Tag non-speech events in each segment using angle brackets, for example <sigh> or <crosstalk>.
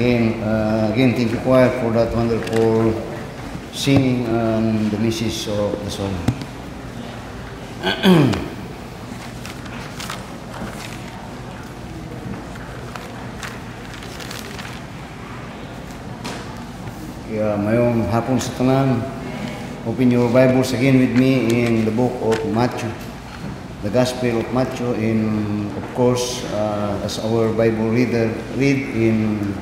Again, uh, again, thank you choir for that wonderful singing and the message of the song. <coughs> Kaya mayong hapon sa tanan, open your Bibles again with me in the book of Matthew. The Gospel of Matthew in, of course, uh, as our Bible reader read in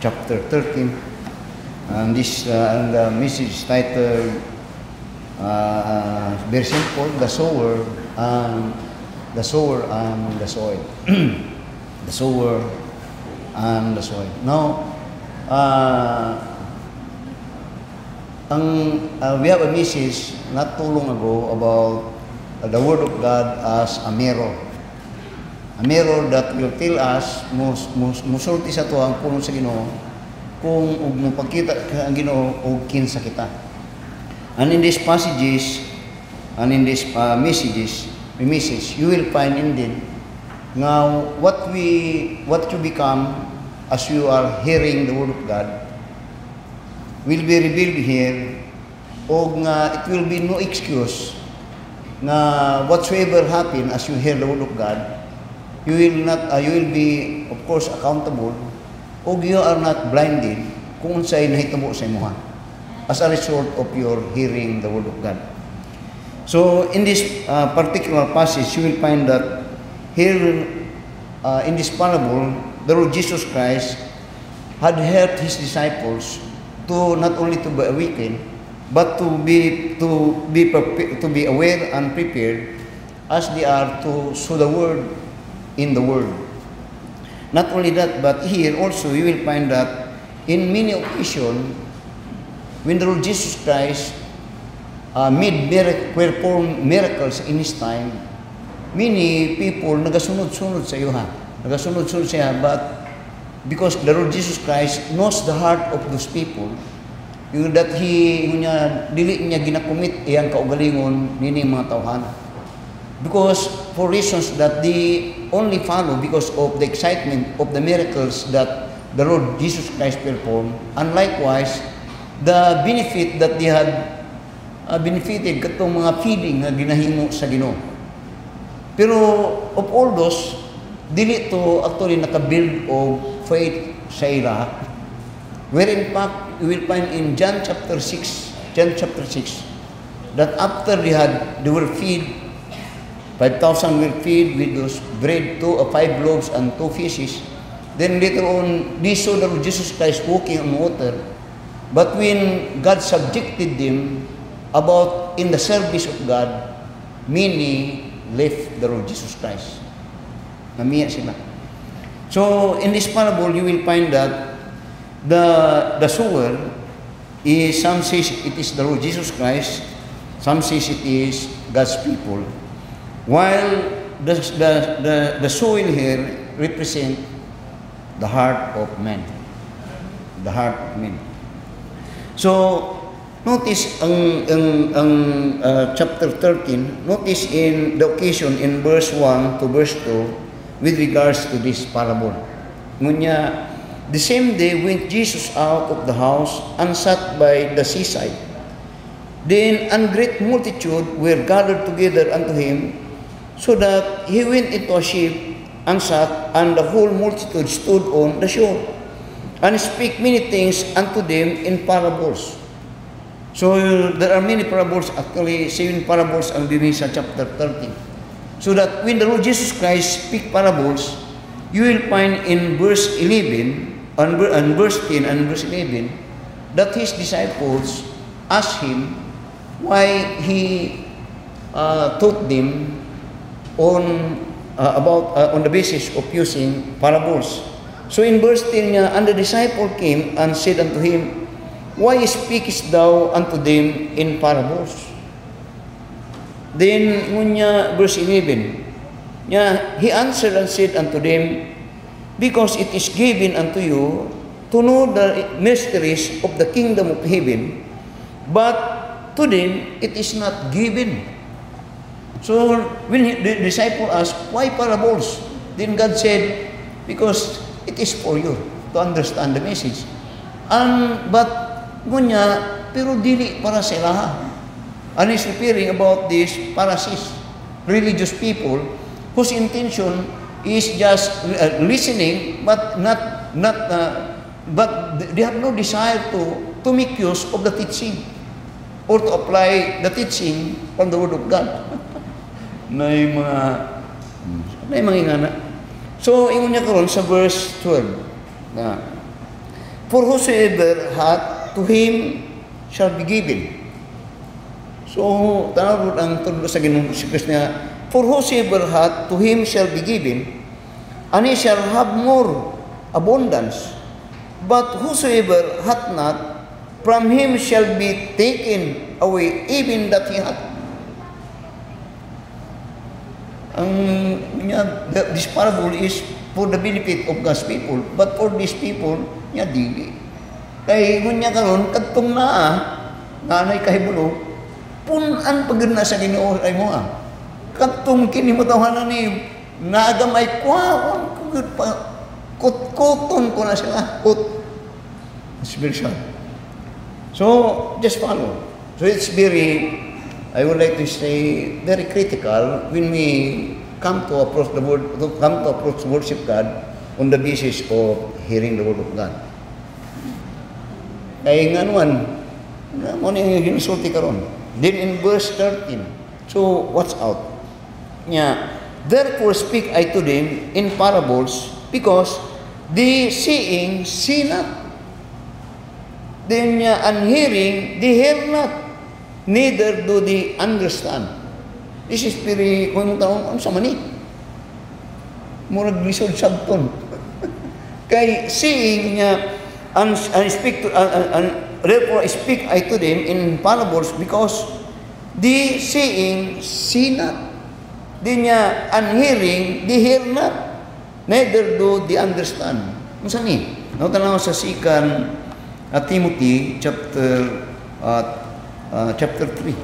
chapter 13. And this, uh, and the message titled, uh, very simple, the sower and the sower and the soil. <clears throat> the sower and the soil. Now, uh, ang uh, we have a message not too long ago about uh, the Word of God as a mirror. A mirror that will tell us, mus, mus, musulti sa to ang sa Ginoo kung ug mo pagkita ka ang Ginoo og kinsa kita. And in these passages and in these uh, messages, message, you will find indeed now what we what you become as you are hearing the word of God will be revealed here o nga it will be no excuse na whatsoever happen as you hear the word of God you will not uh, you will be of course accountable o you are not blinded kung unsay nahitabo sa imuha as a result of your hearing the word of God. So in this uh, particular passage you will find that here uh, in this parable the Lord Jesus Christ had helped his disciples to not only to be awakened, but to be to be to be aware and prepared as they are to sow the word in the world. Not only that, but here also you will find that in many occasions, when the Lord Jesus Christ uh, made miracle, perform miracles in His time, many people nagasunod-sunod sa iyo ha. Nagasunod-sunod siya, but because the Lord Jesus Christ knows the heart of those people yung that he yung niya dili niya ginakumit iyang kaugalingon nini mga tawhan because for reasons that they only follow because of the excitement of the miracles that the Lord Jesus Christ performed and likewise the benefit that they had uh, benefited katong mga feeding nga ginahimo sa Ginoo. Pero of all those dili to actually naka-build of faith sa ila where in fact you will find in John chapter 6 John chapter 6 that after they had they were feed 5,000 were feed with those bread two uh, five loaves and two fishes. Then later on they saw the Lord Jesus Christ walking on water. But when God subjected them about in the service of God many left the Lord Jesus Christ. Namiya sila. So in this parable, you will find that the the sower is some says it is the Lord Jesus Christ, some says it is God's people, while the the the, the soil here represent the heart of man, the heart of man. So notice ang ang ang uh, chapter 13, notice in the occasion in verse 1 to verse 2 with regards to this parable. Ngunya, the same day went Jesus out of the house and sat by the seaside. Then a great multitude were gathered together unto him, so that he went into a ship and sat, and the whole multitude stood on the shore, and spake many things unto them in parables. So there are many parables, actually seven parables ang sa chapter 13. So that when the Lord Jesus Christ speak parables, you will find in verse 11, and, and verse 10 and verse 11, that his disciples asked him why he uh, taught them on uh, about uh, on the basis of using parables. So in verse 10 niya, and the disciple came and said unto him, Why speakest thou unto them in parables? Then, ngunya, verse 11, niya, he answered and said unto them, Because it is given unto you to know the mysteries of the kingdom of heaven, but to them it is not given. So, when he, the disciple asked, Why parables? Then God said, Because it is for you. to understand the message. And, but, ngunya, pero dili para sa ilaha. And he's referring about these Pharisees, religious people, whose intention is just uh, listening, but not, not, uh, but they have no desire to, to make use of the teaching or to apply the teaching from the Word of God. <laughs> yung mga, yung mga. So, ingon niya karon sa verse 12 na, For whosoever hath, to him shall be given. So, tanaw ang tulo sa Ginoong si Kristo niya, For whosoever hath, to him shall be given, and he shall have more abundance. But whosoever hath not, from him shall be taken away even that he hath. Ang niya, the- this parable is for the benefit of God's people, but for these people, niya dili. Kay ngun niya karon kadtong naa, nanay kahibulo, punan pagid na sa Ginoo ay mo ah. Kadtong kini mo tawhanan ni nagamay kwaon kugud pa kut-kuton ko na sila kut spiritual. So, just follow. So, it's very, I would like to say, very critical when we come to approach the word, to come to approach worship God on the basis of hearing the word of God. Kaya nga naman, mo na yung ginusulti karon. Then in verse 13, so watch out. Nya, therefore speak I to them in parables, because they seeing see not, then niya unhearing, they hear not, neither do they understand. This is very, kung yung taon, ano sa mani? Murag lisod sabton. <laughs> Kay seeing niya, and, and speak to, and, and, and therefore speak I to them in parables because they seeing see not. Di niya unhearing, they hear not. Neither do they understand. Ano ni? No, tanaw sa sikan at Timothy chapter uh, uh, chapter 3.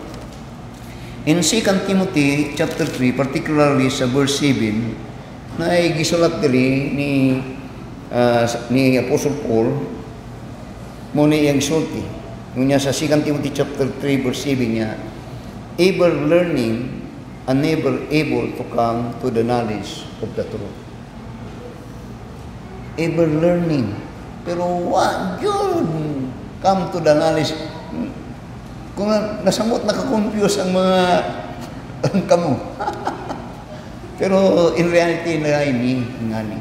In 2 Timothy chapter 3, particularly sa verse 7, na ay gisulat diri ni uh, ni Apostle Paul mo ni yang sulti. Ngunya sa 2 Timothy chapter 3 verse 7 niya, ever learning and never able to come to the knowledge of the truth. Ever learning, pero wa yun come to the knowledge. Kung nasamot nakakonfuse ang mga ang kamo. <laughs> pero in reality na ini ngani.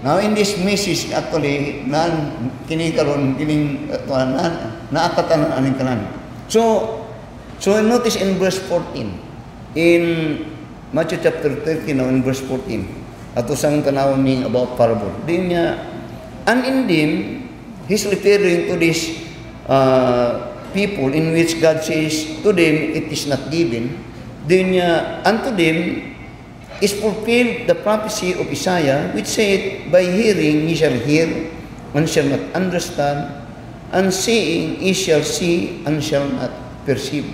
Now in this message actually nan kini karon kining uh, na naatatan aning tanan. So so notice in verse 14 in Matthew chapter 13 now in verse 14 ato sang tanawon ning about parable. Din niya and in them he's referring to this uh, people in which God says to them it is not given. Din niya unto them is fulfilled the prophecy of Isaiah, which said, By hearing ye shall hear, and shall not understand, and seeing ye shall see, and shall not perceive.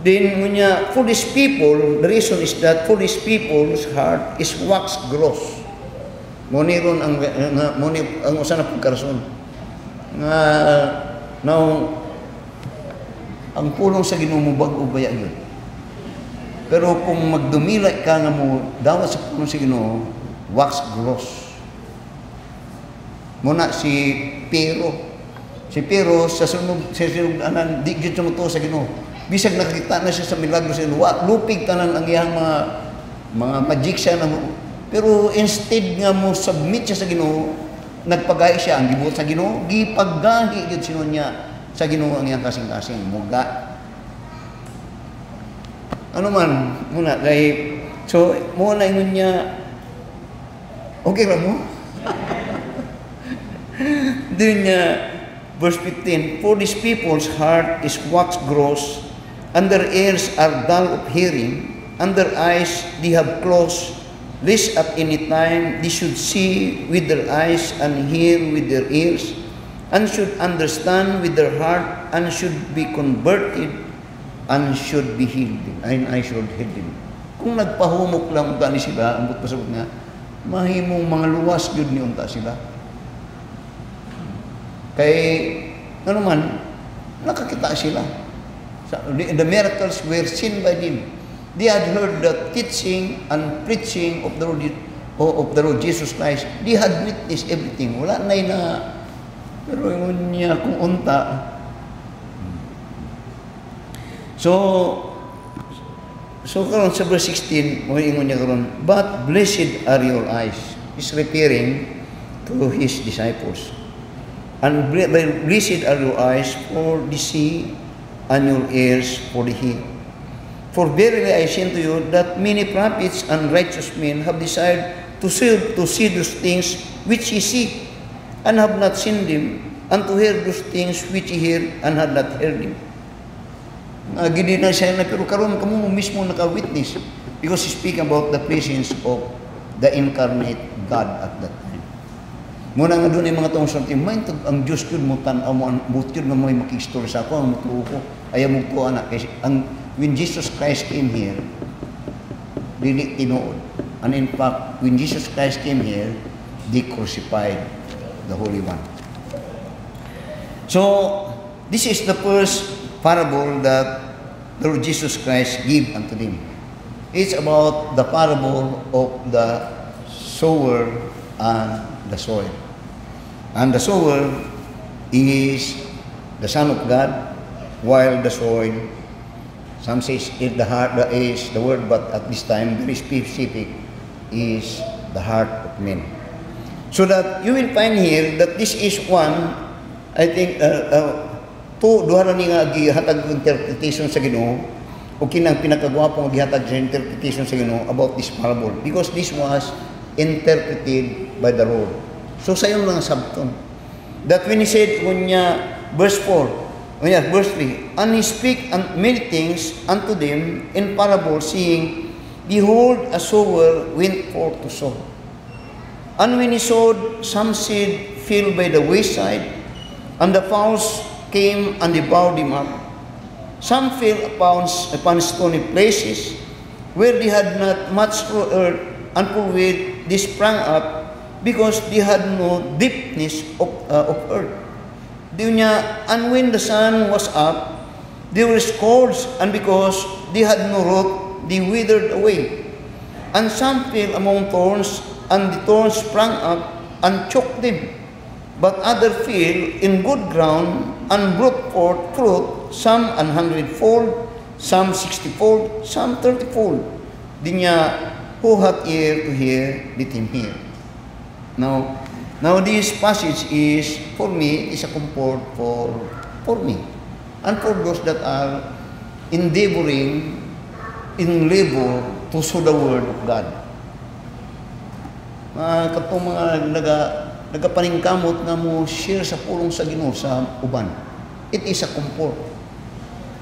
Then, niya, for these people, the reason is that these people's heart is wax gross. Moniron ang, nga, moni, ang usa na pagkarason. Nga, now, ang pulong sa ginumubag o baya yun. Pero kung magdumila ka nga mo, dawa sa puno si Ginoo, wax gross. Muna si Pero. Si Pero sa sunod sa sunod anan di gyud mo sa Ginoo. Bisag nakakita na siya sa milagro sa Ginoo, lupig tanan ang iyang mga mga magic na mo. Pero instead nga mo submit siya sa Ginoo, nagpagahi siya ang gibuot sa Ginoo, gipaggahi gyud sinon niya sa Ginoo ang iyang kasing-kasing muga. Ano man muna kay so mo na ingon niya okay ra mo? <laughs> Din niya verse 15 for these people's heart is wax gross and their ears are dull of hearing and their eyes they have closed lest at any time they should see with their eyes and hear with their ears and should understand with their heart and should be converted and should be healed. And I should heal them. Kung nagpahumok lang gani sila, ang pasabot nga, mahimong mga luwas jud ni unta sila. Kay ano man nakakita sila. The miracles were seen by them. They had heard the teaching and preaching of the Lord, of the Lord Jesus Christ. They had witnessed everything. Wala na na pero yun niya kung unta. So, so karon sa verse 16, mo ingon niya karon, but blessed are your eyes. He's referring to his disciples. And blessed are your eyes for the see and your ears for the hear. For verily I say to you that many prophets and righteous men have desired to see, to see those things which ye see, and have not seen them, and to hear those things which ye hear, and have not heard them. Gindi na siya na, pero karon kamo mismo naka-witness because he speak about the presence of the incarnate God at that time. Muna nga doon ay mga taong sulti, may ang Diyos yun mo tanaw mo, ang butyod nga may makistor sa ako, ang mutuo ko, ayaw mo ko anak. Ang, when Jesus Christ came here, dili tinuod. And in fact, when Jesus Christ came here, they crucified the Holy One. So, this is the first parable that the Lord Jesus Christ gave unto them. It's about the parable of the sower and the soil. And the sower is the Son of God, while the soil, some says it the heart that is the word, but at this time very specific is the heart of men. So that you will find here that this is one, I think, uh, uh, to duha na ni gihatag interpretation sa Ginoo o kinang pinakagwapo nga gihatag sa interpretation sa Ginoo about this parable because this was interpreted by the Lord. So sa yung mga sabton. That when he said, kunya, verse 4, kunya, verse 3, And he speak many things unto them in parable, saying, Behold, a sower went forth to sow. And when he sowed, some seed fell by the wayside, and the fowls came and devoured them up. Some fell upon, upon stony places, where they had not much earth, and forthwith they sprang up, because they had no deepness of, uh, of earth. Di niya, and when the sun was up, they were scorched, and because they had no root, they withered away. And some fell among thorns, and the thorns sprang up and choked them. But other fell in good ground and brought forth fruit, some an hundredfold, some sixtyfold, some thirtyfold. Di niya, who hath ear to hear, let him hear. Now, now this passage is, for me, is a comfort for, for me. And for those that are endeavoring in labor to show the Word of God. Mga katong mga naga, nagapaningkamot nga mo share sa pulong sa Ginoo sa uban. It is a comfort.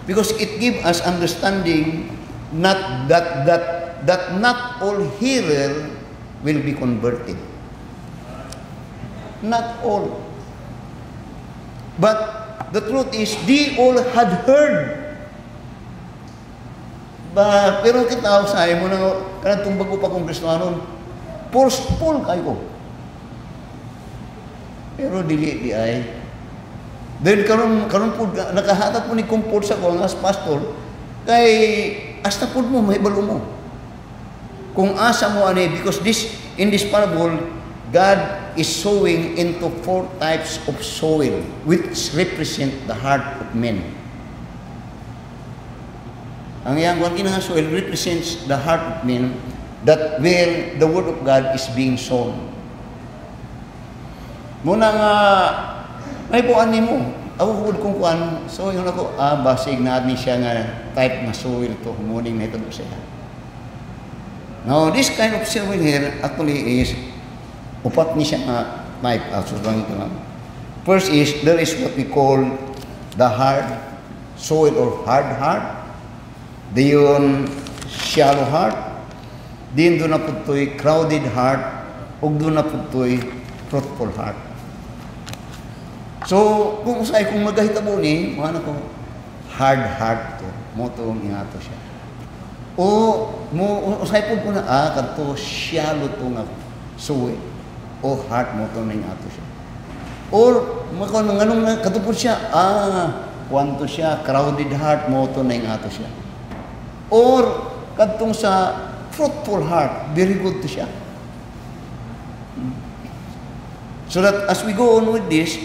Because it give us understanding not that that that not all hearer will be converted. Not all. But the truth is, they all had heard. Ba, pero kita sa mo na kanang tumbago pa kong Kristohanon, forceful kayo. Pero dili di ay. Then karon karon po nakahatag po ni comfort sa ko as pastor kay hasta pud mo may balo mo. Kung asa mo ani because this in this parable God is sowing into four types of soil which represent the heart of men. Ang iyang kung nga soil represents the heart of men that where the word of God is being sown. Muna nga may buwan ni mo. Ako hugod kong kuan, so yung ako, ah, basig na ni siya nga type na soil to, muning na ito siya. Now, this kind of soil here actually is upat ni siya nga type. Ah, so lang ito lang. First is, there is what we call the hard soil or hard heart. Diyon, shallow heart. Din doon na po crowded heart. Ug doon na po fruitful heart. So, kung usay, kung magahitabo ni, mga ko, hard heart to. Mo to ingato siya. O, mo, usay po po na, ah, kanto, shallow to nga suwe o heart mo to ning ato siya. Or makaw nang anong katupod siya, ah, kwanto siya, crowded heart mo to ning ato siya. Or kadtong sa fruitful heart, very good to siya. So that as we go on with this,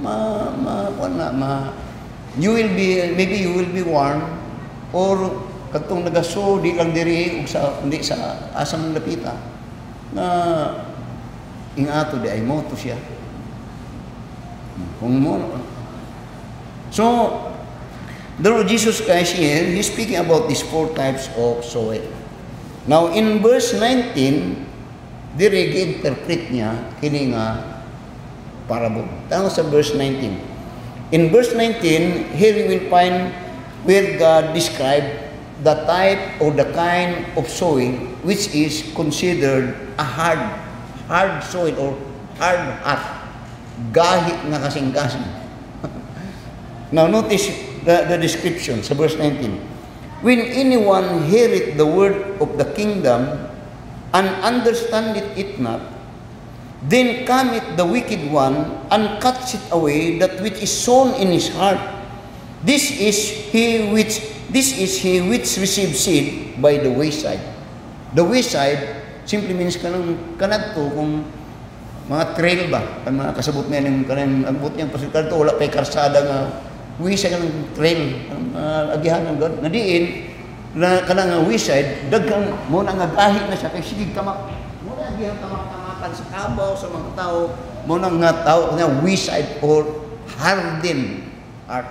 ma, ma, na, ma, you will be, maybe you will be warned, or katong nagaso, di lang diri, ug sa, hindi sa asam lapita, na ingato di ay moto siya. Kung mo, so, the Lord Jesus Christ here, He's speaking about these four types of soil. Now, in verse 19, dire gi-interpret niya kini nga parable. Tango sa verse 19. In verse 19, here you will find where God described the type or the kind of soil which is considered a hard hard soil or hard heart. Gahit nga kasing-kasing. <laughs> Now notice the, the description sa verse 19. When anyone heareth the word of the kingdom and understandeth it not, then cometh the wicked one and cuts it away that which is sown in his heart. This is he which this is he which receives seed by the wayside. The wayside simply means kanang kanadto kung mga trail ba kan mga kasabot na yung kanang abot niyang pasikal to wala pay karsada nga wayside kanang trail ang uh, agihan ng God na diin na kanang wayside daghang mo na nga gahi na siya kay sige tamak mo na agihan tamak-tamakan sa kabaw sa mga tao mo na nga tao nga wayside or hardened heart.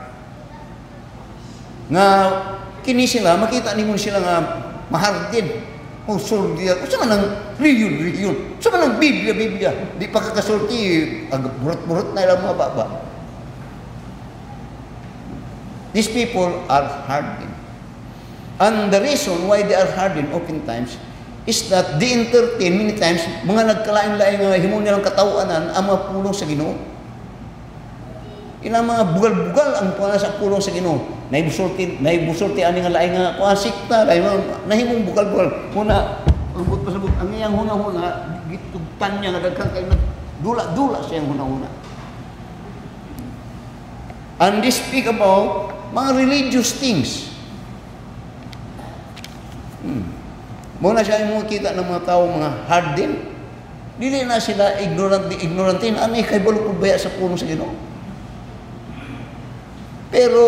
Nga kini sila makita nimo sila nga mahardin o soldier o sa man ang riyon riyon sa man ang biblia biblia? Di pa kakasulti. Ag burot-burot na ilang mga baba these people are hardened. And the reason why they are hardened oftentimes is that they entertain many times mga nagkalain-lain nga himo nilang katawanan ang mga pulong sa Ginoo. Ina mga bugal-bugal ang pulong sa Ginoo naibusulti naibusulti ani nga lain nga kuha sikta lain nahimong bugal-bugal muna ambot pa sabot ang iyang huna-huna gitugtan niya nga daghan kay dula-dula siya ang huna-huna and they speak about mga religious things hmm. Muna siya yung kita ng mga tao, mga harden. Dili na sila ignorant, ignorantin. Ano kay balok baya sa puno sa Ginoo? Pero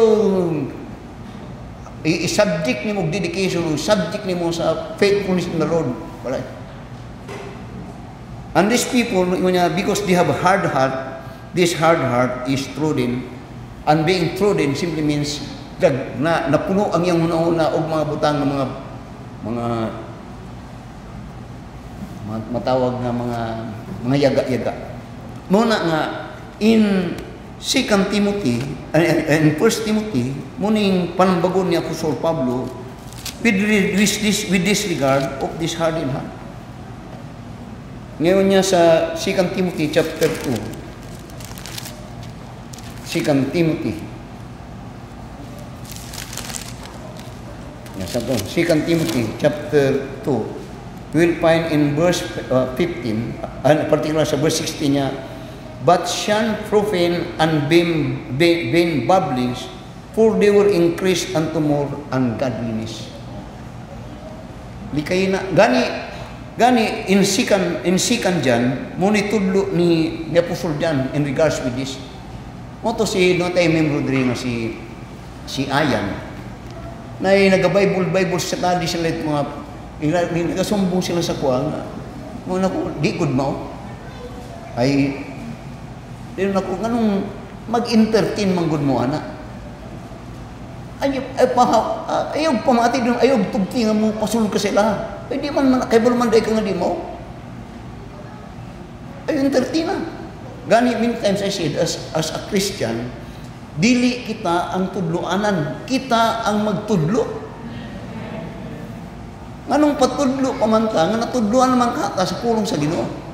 i-subject ni mo dedication, subject ni mo sa faithfulness in the Lord. Wala. And these people, because they have a hard heart, this hard heart is trodden. And being trodden simply means na napuno ang iyang una-una og mga butang ng mga mga matawag nga mga mga yaga-yaga. Muna nga in 2 Timothy and 1 Timothy muning panambagon ni Apostol Pablo with this with this regard of this hardened heart. Ngayon niya sa 2 Timothy chapter 2. 2 Timothy. Yan, sa 2 Timothy chapter 2 we'll find in verse uh, 15, and particular sa verse 16 niya, But shun profane and vain, vain, babblings, for they will increase unto more ungodliness. Di kayo na, gani, gani, in sikan, in sikan dyan, muni tudlo ni, ni Apostol dyan in regards with this. Mo to si, no tayo membro diri nga si, si Ayan, na nag-Bible-Bible study sila mga Nagasumbong sila sa kuha. Muna ko, di good mo. Ay, di na ko, ganong mag-entertain man good mo, anak. Ay, ay, pa, ayaw pamati doon, ayaw tugti nga mo, pasulog ka sila. Ay, di man, kay man day ka nga di mo. Ay, entertain na. Gani, many times I said, as, as a Christian, dili kita ang tudloanan. Kita ang magtudlo. Anong patudlo pamanta nga natudloan naman ka sa pulong sa Ginoo.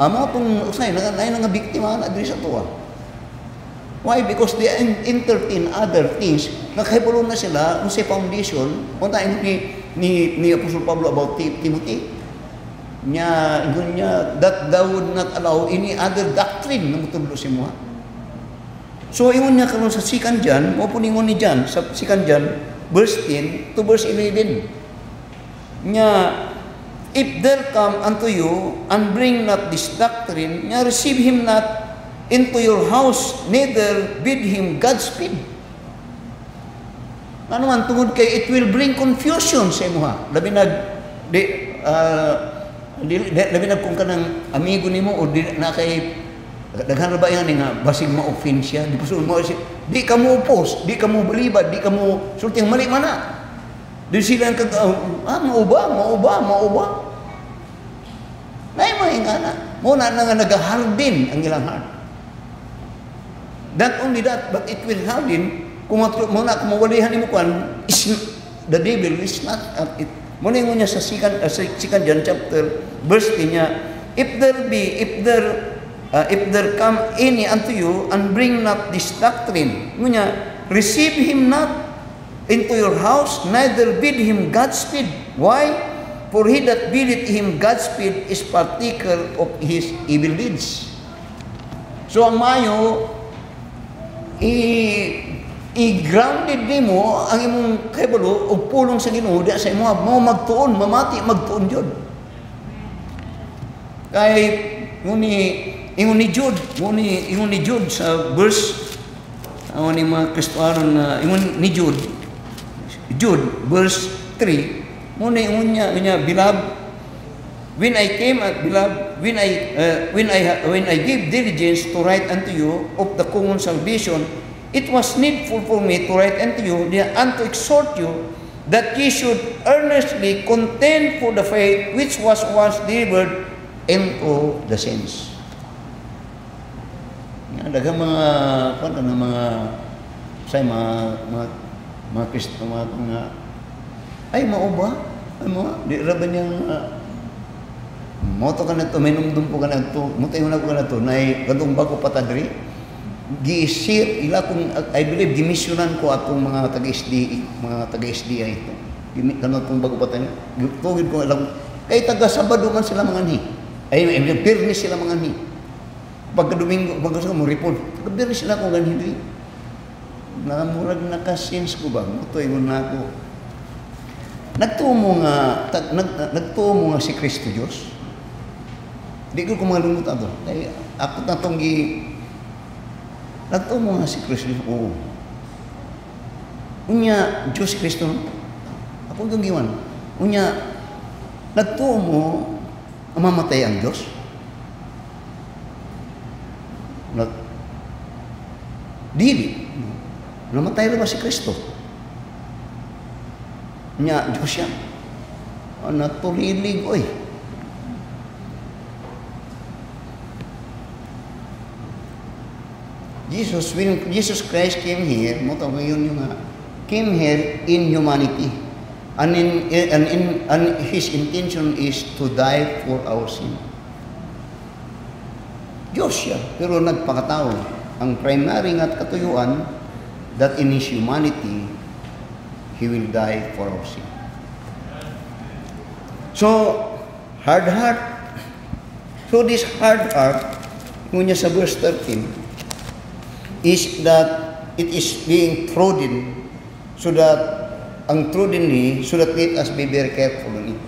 Amo tong usay na nay nga biktima na diri sa tuwa. Why? Because they entertain other things. Nakahibulo na sila unsay foundation. Punta ni ni ni Apostol Pablo about Timothy. Ingon niya, that thou would not allow any other doctrine na mutudlo si mo. So, ingon niya karon sa second John, mo po ningon ni John, sa second John, verse 10 to verse 11. Nya, if there come unto you and bring not this doctrine, nya receive him not into your house, neither bid him Godspeed. Ano man tungod kay it will bring confusion sa imo ha. Labi nag di uh, di, labi nag kung kanang amigo nimo o di na kay daghan ra ba yan nga basig ma-offend siya di puso mo di ka mo post di ka mo balibad di ka mo sulting mali man na di sila kag uh, ah mauba mauba mauba Nay mo ingana mo na nga nagahardin ang ilang heart Not only that, but it will harden kung mo na kung mawalihan mo kuan is the devil is not at it. Mo na niya sa second uh, second John chapter verse 10 niya, if there be if there uh, if there come any unto you and bring not this doctrine, niya, receive him not into your house, neither bid him Godspeed. Why? For he that biddeth him Godspeed is particle of his evil deeds. So ang mayo, i-grounded nimo ang imong kahibalo og pulong sa Ginoo sa imo mo magtuon mamati magtuon jud kay nguni ingon ni Jude nguni ingon ni Jude sa verse ang ni mga Kristiyano na ingon ni Jude Jude verse 3 mo na ingon niya niya beloved when I came at beloved when I uh, when I when I give diligence to write unto you of the common salvation it was needful for me to write unto you and to exhort you that ye should earnestly contend for the faith which was once delivered into the saints. Daghang mga, kwan ng mga, say, mga, mga, mga Kristo, mga, mga, ay, mao ba? Ay, mo, di ra ba niyang, uh, moto ka na to, may numdum po ka na to, yung na ka na to, na kadong bago patadri, giisir ila kung I believe dimisyonan ko atong mga taga-SD mga taga-SDI ito. Kanot kung bago pa tayo tugid ko alam kay taga Sabado man sila mga ni. Ay pirni sila mga ni. Pagka Domingo pagka sa mo report taga pirni sila kung ganhi di na nakasins ko ba? Mo to ingon na ako nagtumo nga tag, nag, nagtumo nga si Kristo Dios di ko kumalungot ato kay ako na tong gi Nagtumo nga si Kristo. Oo. Unya, Diyos Kristo. Ako yung giwan. Unya, nagtumo ang mamatay ang Diyos. Nag, dili. Namatay ba si Kristo? Unya, Diyos siya. Natulilig, oy. Jesus, when Jesus Christ came here, mo to ngayon yung nga, came here in humanity. And, in, and, in, and His intention is to die for our sin. Diyos siya, pero nagpakatao. Ang primary nga katuyuan, that in His humanity, He will die for our sin. So, hard heart. So this hard heart, kung niya sa verse 13, is that it is being trodden so that ang trodden ni so that let us be very careful on it.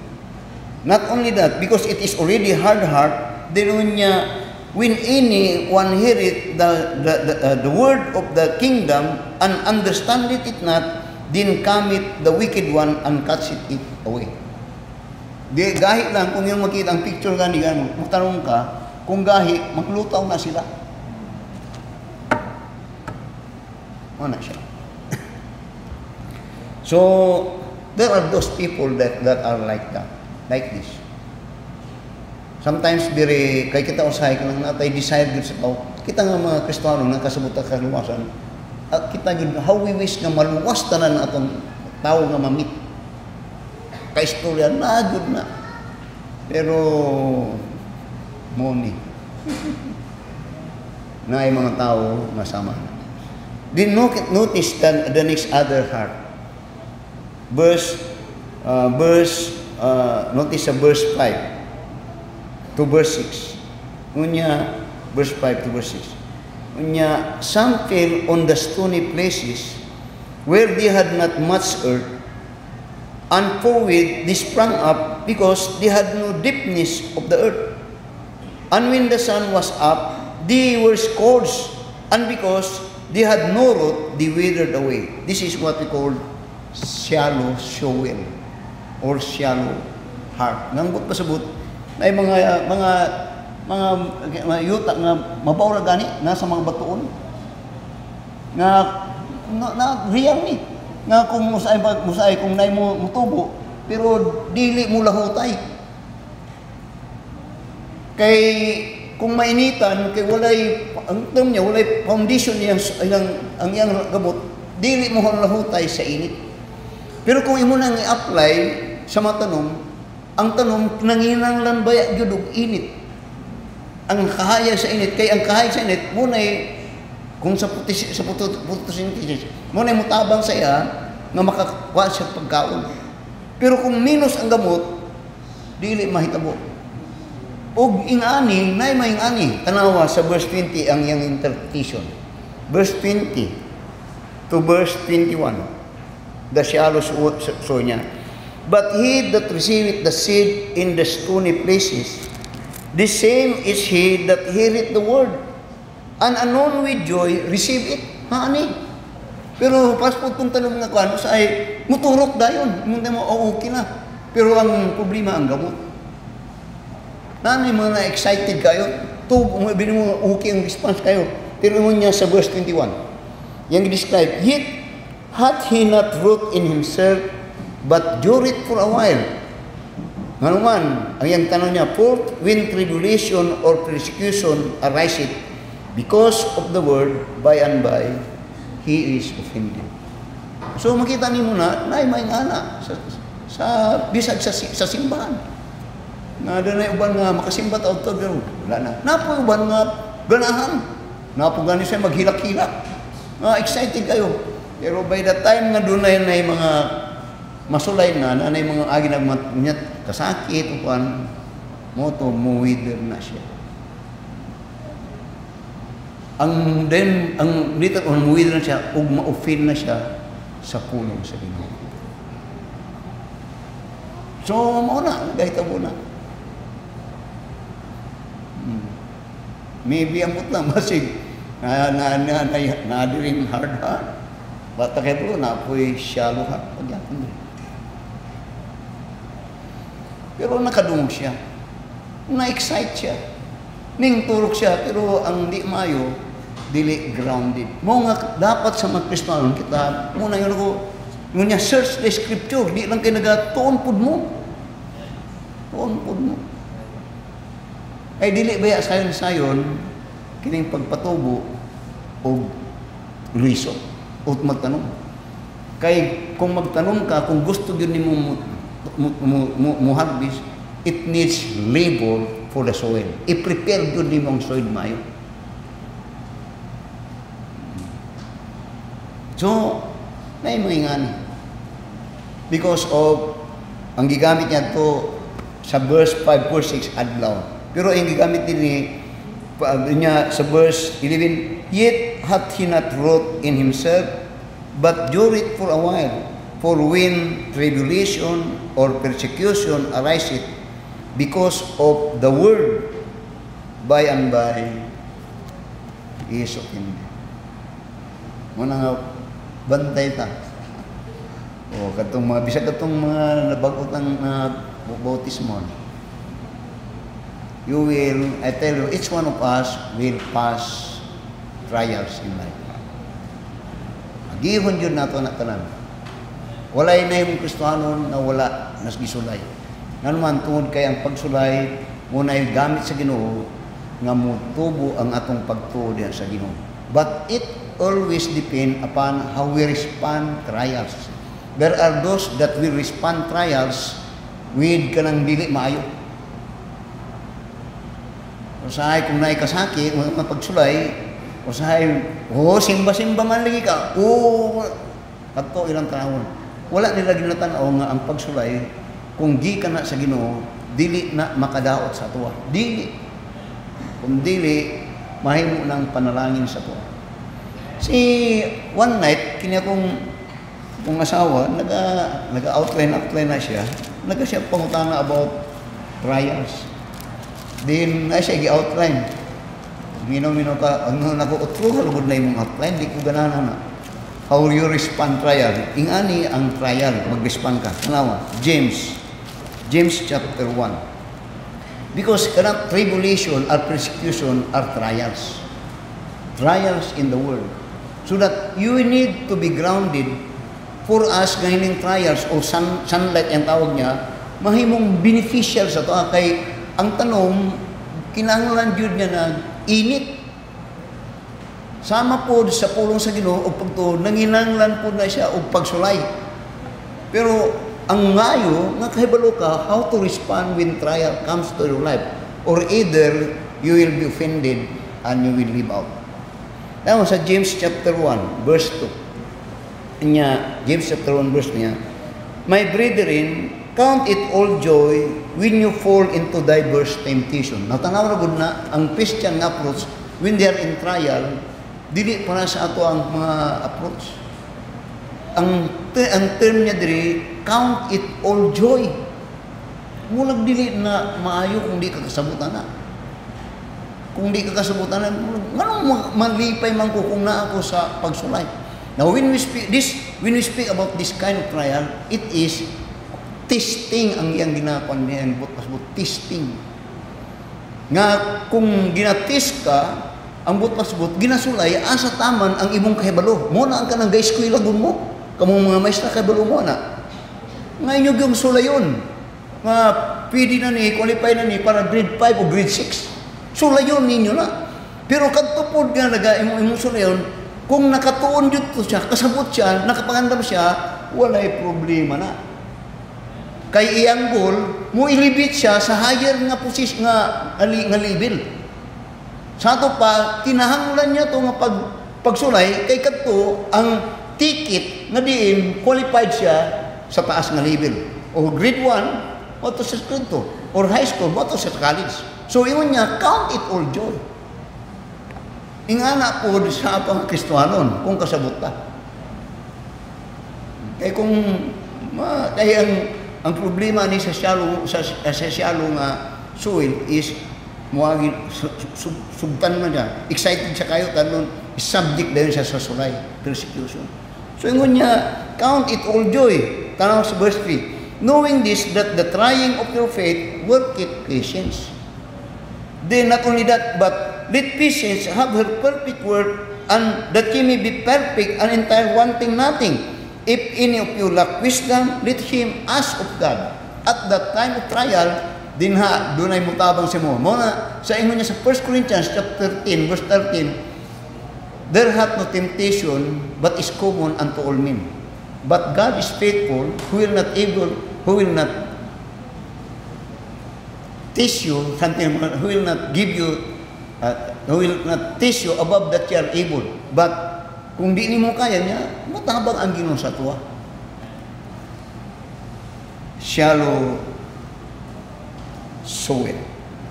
Not only that, because it is already hard heart, niya, when any one hear it, the, the, the, uh, the word of the kingdom and understand it, it not, then cometh the wicked one and catch it away. Di, gahi lang, kung yung makita ang picture gani, gani, magtanong ka, kung gahi, maglutaw na sila. Ano siya. <laughs> so, there are those people that, that are like that, like this. Sometimes, very, kay kita usahay ka lang natay desire gud sa tao. Kita nga mga Kristiyano nga kasabot ka luwasan. At kita gud how we wish nga maluwas tanan atong tao nga mamit. Kaistorya na gud na. Pero money. <laughs> na ay mga tao masama. Then notice the, the next other heart. Verse, uh, verse, uh, notice sa verse 5. to verse 6. Unya, verse 5 to verse 6. Unya, some fell on the stony places where they had not much earth, and forthwith they sprang up because they had no deepness of the earth. And when the sun was up, they were scorched, and because they had no root, they withered away. This is what we call shallow soil or shallow heart. Ngangbot pasabot na mga mga mga mga yuta nga mabaw gani nasa mga batuon. Nga na, na real ni. Nga kung musay musay kung nay mo mutubo pero dili mo lahutay. Kay kung mainitan kay walay ang term niya walay foundation niya ang ang iyang gamot dili mo lahutay sa init. Pero kung imo nang i-apply sa mga tanong ang tanong nanginanglan baya gyud og init ang kahaya sa init kay ang kahaya sa init mo kung sa puti sa puto photosynthesis mo na mutabang sa iya nga makakuha siya pagkaon. Pero kung minus ang gamot dili mahitabo. Og ingani nay maingani tanawa sa verse 20 ang iyang interpretation. Verse 20 to verse 21 the shallow so niya But he that receiveth the seed in the stony places, the same is he that heareth the word, and anon with joy receive it. Ha, ani? Pero pas po itong tanong nga kuano sa ay muturok dayon. Muna mo, oh, okay na. Pero ang problema ang gamot. Nani mo na excited kayo? To, bini mo okay ang response kayo. Pero mo niya sa verse 21. Yang describe, Yet hath he not root in himself but endure it for a while. Nga naman, ang yung tanong niya, For when tribulation or persecution ariseth because of the word, by and by, he is offended. So makita ni mo na, na may ngana sa, sa bisag sa, sa simbahan. Nga doon na uban nga makasimba ta to pero wala na. Napo uban nga ganahan. Napo gani siya maghilak-hilak. Nga excited kayo. Pero by the time nga na yun na mga masulay na na mga agi nagmatnyat kasakit upan mo to muwider na siya ang then ang dito ang muwider na siya ug ma-offend na siya sa pulong sa Ginoo so mo na gahita mo na hmm. maybe amot lang masig na na na na, na, na hard heart Bata kayo na apoy shallow heart pagyapon pero nakadungog siya. Na-excite siya. Ning turok siya, pero ang di mayo, dili grounded. Mo nga dapat sa mga Kristyanon kita, muna yun ako, yun niya, search the scripture, di lang kayo nagatuon pud mo. Tuon pud mo. Ay dili ba sayon sayon kining pagpatubo o liso o magtanong. Kay kung magtanong ka, kung gusto gyud nimo muharbis, it needs labor for the soil. I-prepare good ni mong soil mayo. So, na ingani. Because of, ang gigamit niya to sa verse 5, verse 6, adlaw. Pero ang gigamit din ni niya sa verse 11, Yet hath he not wrought in himself, but dure it for a while. For when tribulation or persecution ariseth because of the word, by and by is offended. Muna nga, bantay ta. O, katong mga, bisag katong mga nabagot ang uh, bautismo. You will, I tell you, each one of us will pass trials in life. Agihon yun nato na tanan. Walay na yung Kristohanon na wala nas gisulay. Nga naman tungod kay ang pagsulay muna yung gamit sa Ginoo nga mutubo ang atong pagtuo diyan sa Ginoo. But it always depend upon how we respond trials. There are those that will respond trials with kanang dili maayo. Usahay kung naay kasakit, mga pagsulay, usahay, oh, simba-simba man lagi ka. Oh, kato ilang taon. Wala nila ginatanaw nga ang pagsulay kung di ka na sa Ginoo dili na makadaot sa tuwa. Dili. Kung dili, mahimo ng panalangin sa tuwa. Si one night, kini akong kung asawa, naga, naga-outline, outline na siya. Naga siya pangutana about trials. Then, na siya gi-outline. Minaw-minaw ka, ano na ko, utro, halugod na yung outline, di ko ganana na. How you respond trial. Ingani ang trial, mag-respond ka. Tanawa, James. James chapter 1. Because kanang tribulation or persecution are trials. Trials in the world. So that you need to be grounded for us gahining trials o sun, sunlight ang tawag niya, mahimong beneficial sa to. Ah, kay ang tanong, kinahanglan jud niya na init. Sama po sa pulong sa Ginoo og pagto nanginanglan po na siya og pagsulay. Pero ang ngayo nga kahibalo ka how to respond when trial comes to your life or either you will be offended and you will live out. Now sa James chapter 1 verse 2. Niya James chapter 1 verse niya My brethren count it all joy when you fall into diverse temptation. Now tanaw ra gud na ang Christian approach when they are in trial dili para sa ato ang mga approach. Ang ang term niya diri count it all joy. Mulag dili na maayo kung di ka kasabutan na. Kung di ka kasabutan na, nganong malipay man ko kung na ako sa pagsulay. Now when we speak this when we speak about this kind of trial, it is testing ang iyang ginakon niya butas-but testing. Nga kung ginatest ka, ang butas-but ginasulay asa taman ang imong kahibalo. Mo na ang kanang guys ko ilagon mo. Kamong mga maestra kahibalo mo na. Ngayon yung sulayon. Nga pwede na ni, qualify na ni para grade 5 o grade 6. Sulayon ninyo na. Pero kadtupod nga naga imong imong sulayon, kung nakatuon dito siya, kasabot siya, nakapangandam siya, walay problema na. Kay iyang goal, mo ilibit siya sa higher nga position nga, ali, nga level. Sa ato pa, kinahanglan niya to nga pag, pagsulay, kay kadto ang ticket nga diin qualified siya sa taas nga level. O grade 1, mo to sa grade 2. Or high school, mo to sa college. So, ingon niya, count it all joy. Ingana po sa atong Kristohanon kung kasabot ta. Kay kung ma, kay ang ang problema ni sa shallow sa, sa shallow nga soil is muagi subtan man niya. Excited siya kayo tanon subject din siya sa sulay persecution. So ingon niya count it all joy. Tanaw sa verse 3. Knowing this that the trying of your faith worketh patience. Then not only that but let patience have her perfect work and that ye may be perfect and entire wanting nothing. If any of you lack wisdom, let him ask of God. At that time of trial, din ha, doon ay mutabang si mo. Muna, sa ingon niya sa 1 Corinthians chapter 13, verse 13, There hath no temptation, but is common unto all men. But God is faithful, who will not able, who will not teach you something, who will not give you, uh, who will not teach you above that you are able. But kung di ni mo kaya niya, matabang ang Ginoo sa tuwa. Shallow soil.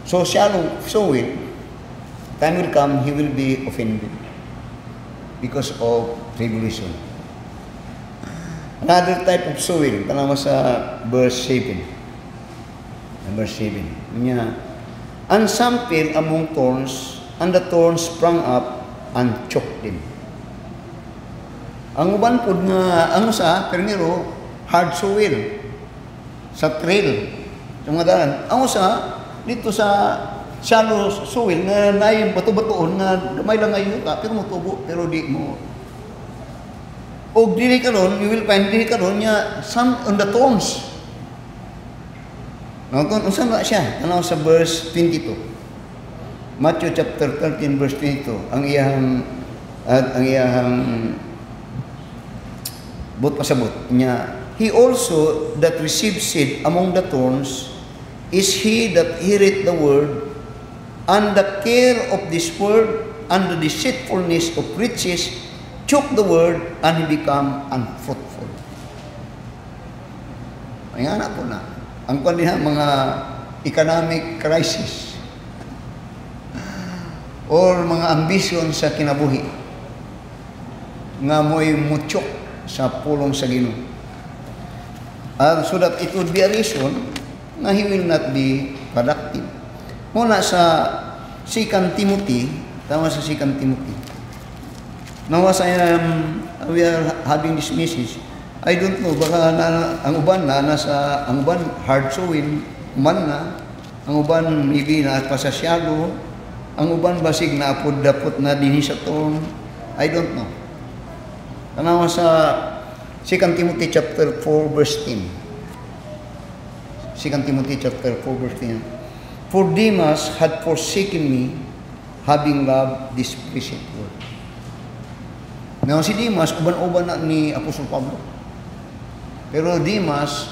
So shallow soil, time will come, he will be offended because of tribulation. Another type of soil, tanawa sa verse 7. Verse 7. Niya, And some fell among thorns, and the thorns sprang up and choked them. Ang uban pod nga ano sa primero hard soil sa trail sa mga daan. Ang usa dito sa shallow soil nga naay bato-batoon nga gamay lang ngayon ka pero motubo pero di mo og dili karon you will find dili karon nya some on the thorns Now, kung unsa na siya, tanaw sa verse 22. Matthew chapter 13 verse 22. Ang iyang at ang iyang but pasabot niya he also that received seed among the thorns is he that heareth the word and the care of this word and the deceitfulness of riches choke the word and he become unfruitful? Ay anak po na. Ang kanilang mga economic crisis. <laughs> Or mga ambisyon sa kinabuhi. Nga mo'y mutyok sa pulong sa Ginoo. And so that it would be a reason na he will not be productive. Muna sa 2 Timothy, tama sa 2 Timothy. Now as I am, we are having this message, I don't know, baka na, ang uban na nasa, ang uban hard sewing, man na, ang uban maybe na pasasyado, ang uban basig na apod-dapot na din sa tong, I don't know. Tanawa sa 2 Timothy chapter 4 verse 10. 2 Timothy chapter 4 verse 10. For Demas had forsaken me, having loved this present world. Now si Demas, uban-uban na ni Apostol Pablo. Pero Demas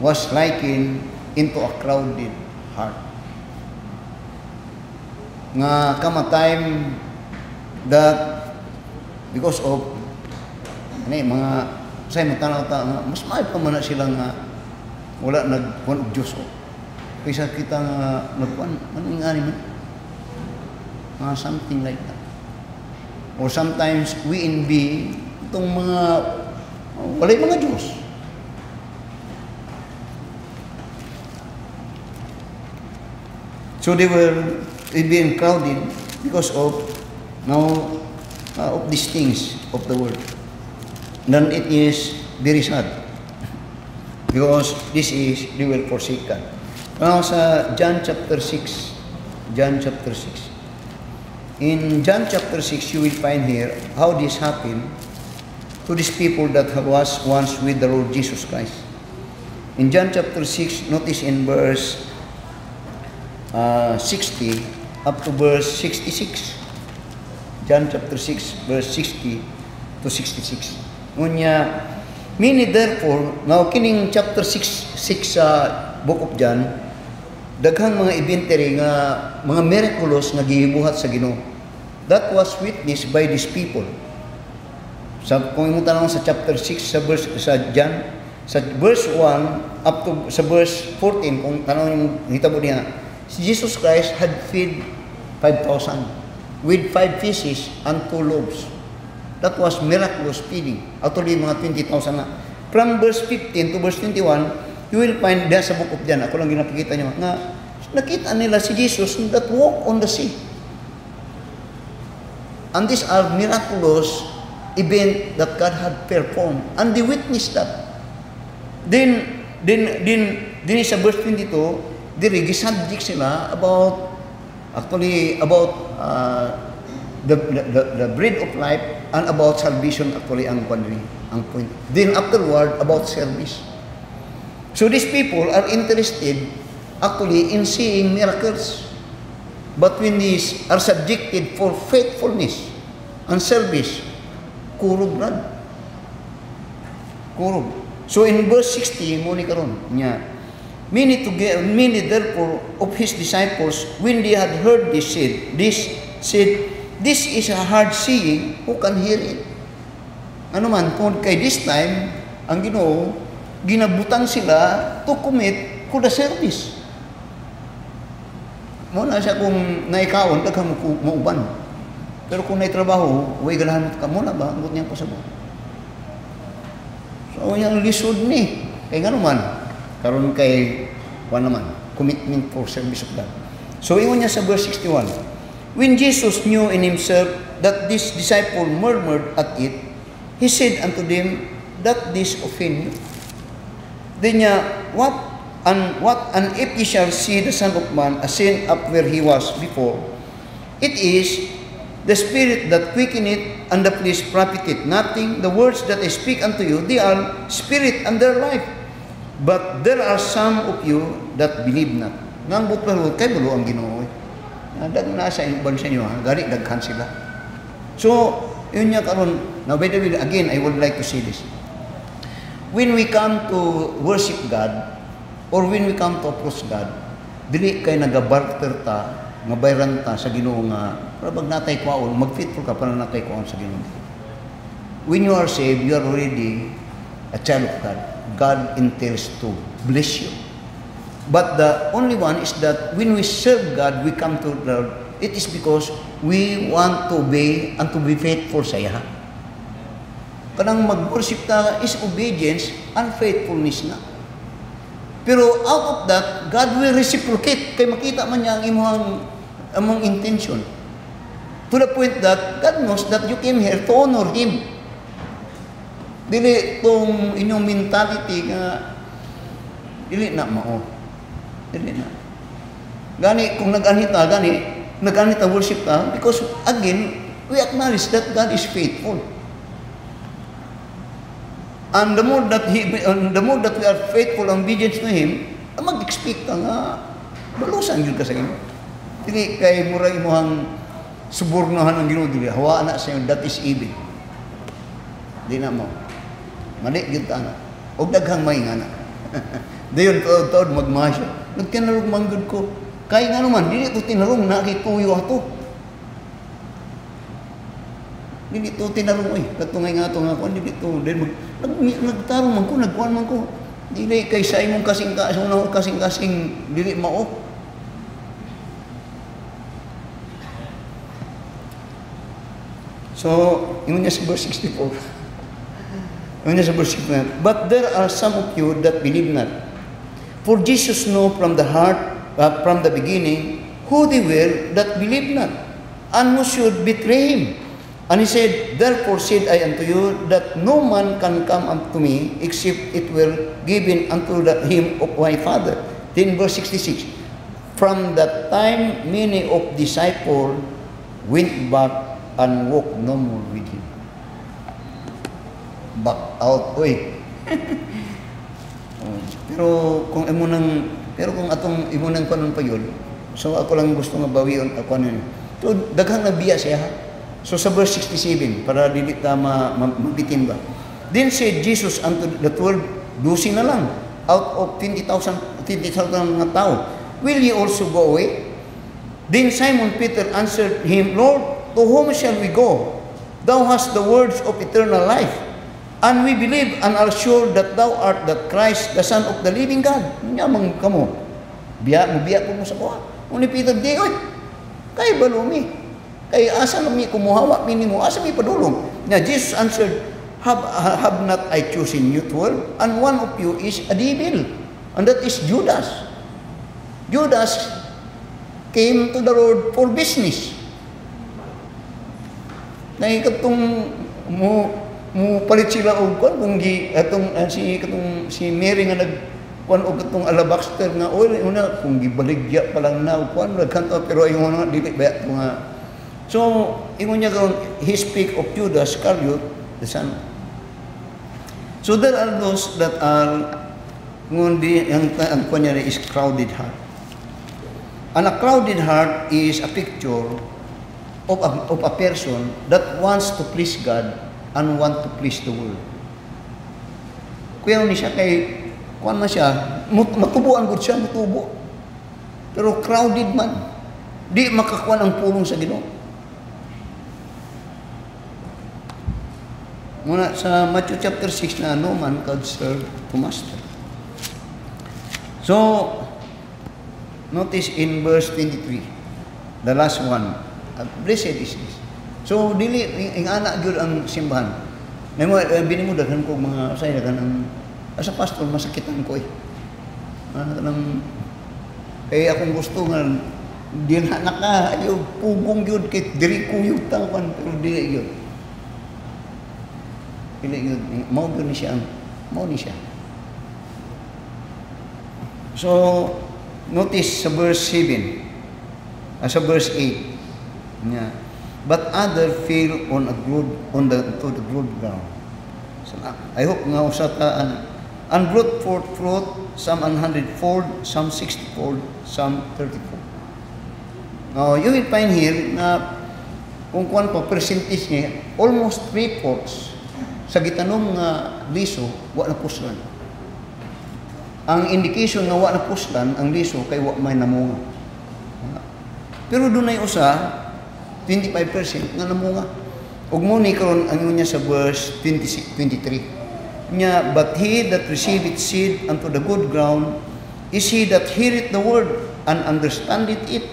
was likened into a crowded heart. Nga kama time that because of ano eh, mga say mo tanaw mas maayo pa man na sila nga wala nagkuan og Dios o. Kaysa kita nga nagkuan ano nga man mga something like that. Or sometimes we envy itong mga oh, walay mga Diyos. So they were being crowded because of now uh, of these things of the world. Then it is very sad because this is they were forsaken. Now sa John chapter 6, John chapter 6. In John chapter 6, you will find here how this happened to these people that was once with the Lord Jesus Christ. In John chapter 6, notice in verse uh, 60 up to verse 66. John chapter 6, verse 60 to 66. Ngunya, many therefore, now kining chapter 6, 6 sa book of John, daghang mga inventory nga mga miraculous nga gihibuhat sa Ginoo. That was witnessed by these people. Sa kung imo tanong sa chapter 6 sa verse sa John sa verse 1 up to sa verse 14 kung tanong yung hitabo niya si Jesus Christ had fed 5,000 with five fishes and two loaves. That was miraculous feeding. Actually, mga 20,000 na. From verse 15 to verse 21, you will find there sa book of John, ako lang ginapakita niyo, na nakita nila si Jesus that walk on the sea. And these are miraculous event that God had performed. And they witnessed that. Then, then, then, then sa verse 22, diri gisubject sila about actually about uh, the, the, the bread of life and about salvation actually ang kwanri ang point. Then afterward about service. So these people are interested actually in seeing miracles. But when these are subjected for faithfulness and service, kurog rad. Kurog. So in verse 60, mo ni karon niya, many to many therefore of his disciples when they had heard this said, this said, this is a hard saying, who can hear it? Ano man, kung kay this time, ang Ginoo ginabutang sila to commit to the service. Mo na siya kung naikaon, daghang mo mauban. Pero kung naitrabaho, way ganahan ka mo na ba, ngut niya ko sa buhay. So, yung lisod ni, kay nga naman, karon kay, kuha naman, commitment for service of God. So, ingon niya sa verse 61, When Jesus knew in himself that this disciple murmured at it, he said unto them, that this offend you. Then niya, what and what and if ye shall see the Son of Man ascend up where he was before, it is the Spirit that quickeneth and the flesh profiteth nothing. The words that I speak unto you, they are spirit and their life. But there are some of you that believe not. Nang butpahod, kay bulo ang ginoo. Dag na sa iban sa inyo, ha? gari daghan sila. So, yun niya karon. Now, by the way, again, I would like to say this. When we come to worship God, or when we come to approach God, dili kay nagabarter ta, nga ta sa Ginoo nga para natay kwaon, magfitful ka para natay kwaon sa Ginoo. When you are saved, you are already a child of God. God intends to bless you. But the only one is that when we serve God, we come to Lord. It is because we want to obey and to be faithful sa iya. Kanang mag-worship ta is obedience and faithfulness na. Pero out of that, God will reciprocate. Kay makita man niya ang imong, among intention. To the point that God knows that you came here to honor Him. Dili tong inyong mentality nga dili na mao. Dili na. Gani kung nag-anita gani nag-anita worship ta because again we acknowledge that God is faithful. And the more that he and the more that we are faithful and obedient to him, mag-expect ka nga balusan gyud ka sa imo. Dili kay murag imong subornahan ang Ginoo dili hawa na sa iyo that is evil. Di na mo. Mali gyud ta na. Og daghang may nga na. <laughs> Dayon tuod-tuod magmasya. Nagtinarog manggod ko. Kay nga naman, dili to tinarong nakituyo ato. Dili to tinarong oy. Katungay nga to nga ko dili to. Then mag nag, nagtarong man ko, nagkuan man ko. Dili kay sa imong kasing ka sa unang kasing kasing dili mao. So, yun niya sa verse 64. Yun niya sa verse 64. But there are some of you that believe not. For Jesus know from the heart, uh, from the beginning, who they were that believe not, and who should betray him. And he said, Therefore said I unto you, that no man can come unto me, except it were given unto the, him of my Father. Then verse 66, From that time many of disciples went back and walked no more with him. Back out, oy. <laughs> Pero kung imo nang pero kung atong imo nang kanon pa yun, so ako lang gusto nga bawion ako ano. So daghang nabiya siya. So sa verse 67 para dili ta ma, ma, mabitin ba. Then said Jesus unto the twelve, dosi na lang out of 20,000 20,000 nga tao. Will ye also go away? Then Simon Peter answered him, Lord, to whom shall we go? Thou hast the words of eternal life. And we believe and are sure that thou art the Christ, the Son of the living God. Nyamang kamo. Biya, biya po mo sa kuha. Uni Peter, di, oy, kay balumi. Kay asa mi kumuhawa minimo, asa mi padulong. Na Jesus answered, have, have not I chosen you twelve? And one of you is a devil. And that is Judas. Judas came to the Lord for business. Na ikatong mo mo palit sila og kwan kung gi atong uh, si katong si Mary nga nag kwan og katong alabaster nga oil una kung gibaligya pa lang na kwan nagkanto pero ingon nga dili ba ito nga. So ingon niya kung he speak of Judas Iscariot the son. So there are those that are ngun di ang ang kwan niya is crowded heart. And a crowded heart is a picture of a, of a person that wants to please God and want to please the world. Kuya ni siya kay kuan man siya, matubuan gud siya, mutubo. Pero crowded man. Di makakuan ang pulong sa Ginoo. Muna sa Matthew chapter 6 na no man could serve two master. So, notice in verse 23, the last one, blessed is this. So dili ing ana gyud ang simbahan. May mo eh, bini mo daghan ko mga say daghan ang asa pastor masakitan ko eh. Ano kanang kay akong gusto nga din anak na ayo pugong gyud kay diri kuyog ta kan pero dili gyud. Dili gyud mao gyud ni siya ang mao ni siya. So notice sa verse 7 ah, sa verse 8 niya but other fell on a good on the to the good ground. So, I hope nga usa ta an and brought forth fruit some an hundredfold, some sixtyfold, some thirtyfold. Now, you will find here na kung kuan pa percentage niya, almost three-fourths sa gitanom nga liso, wa na puslan. Ang indication nga wa na puslan ang liso kay wa may namunga. Pero dunay usa 25% nga namunga. Ug mo ni karon ang niya sa verse 26, 23. Nya, but he that receiveth seed unto the good ground is he that heareth the word and understandeth it,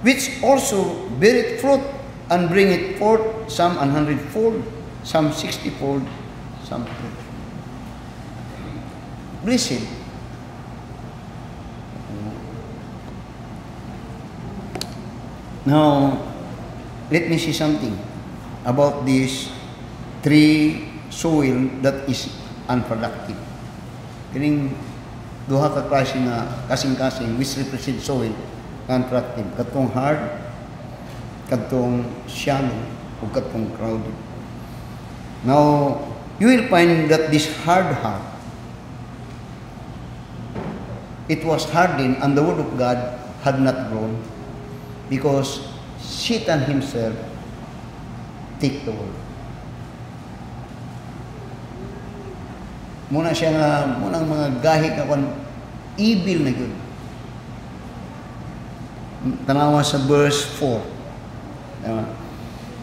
which also beareth fruit and bringeth forth some an hundredfold, some sixtyfold, some thirty. Blessed. Now, let me see something about this tree soil that is unproductive. Kining duha ka klase nga kasing-kasing which represent soil unproductive. Katong hard, katong shallow, o katong crowded. Now, you will find that this hard heart, it was hardened and the word of God had not grown because Satan himself take the word. Muna siya nga, muna ang mga gahi ka kon evil na yun. Tanawa sa verse 4. Diba?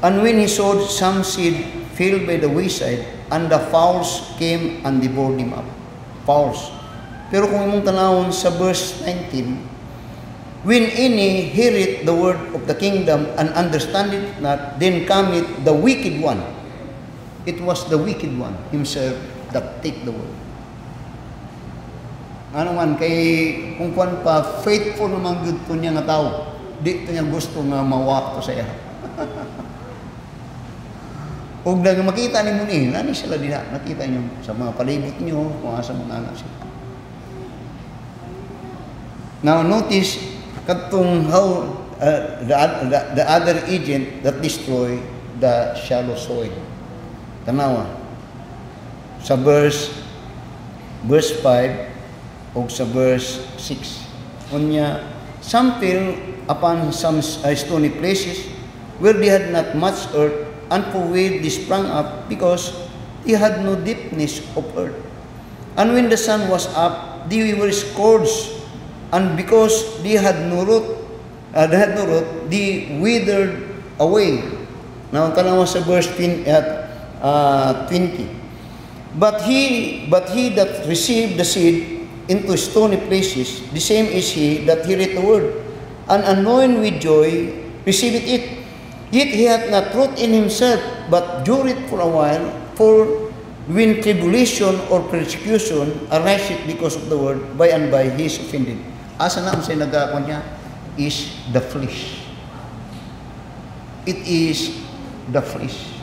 And when he sowed, some seed fell by the wayside, and the fowls came and devoured him up. Fowls. Pero kung imong tanawon sa verse 19, When any heareth the word of the kingdom and understand it not, then cometh the wicked one. It was the wicked one himself that take the word. Ano man, kay kung kuan pa, faithful naman good to niya nga tao. Di to niya gusto nga mawak to sa iya. Huwag na makita ni mo ni, nani sila diha, nakita niyo sa mga palibot niyo, kung asa mga anak sila. Now notice katong how uh, the, the, the other agent that destroy the shallow soil. Tanawa. Sa verse verse 5 o sa verse 6. Unya, some fell upon some uh, stony places where they had not much earth and for where they sprang up because they had no deepness of earth. And when the sun was up, they were scourged and because they had no root, uh, they had no root, they withered away. Now, tanawa sa verse 20, uh, 20. But he, but he that received the seed into stony places, the same is he that heareth the word, and anointed with joy receiveth it. Yet he hath not root in himself, but dureth for a while, for when tribulation or persecution ariseth because of the word, by and by he is offended. Asa na ang sinagakon niya is the flesh. It is the flesh.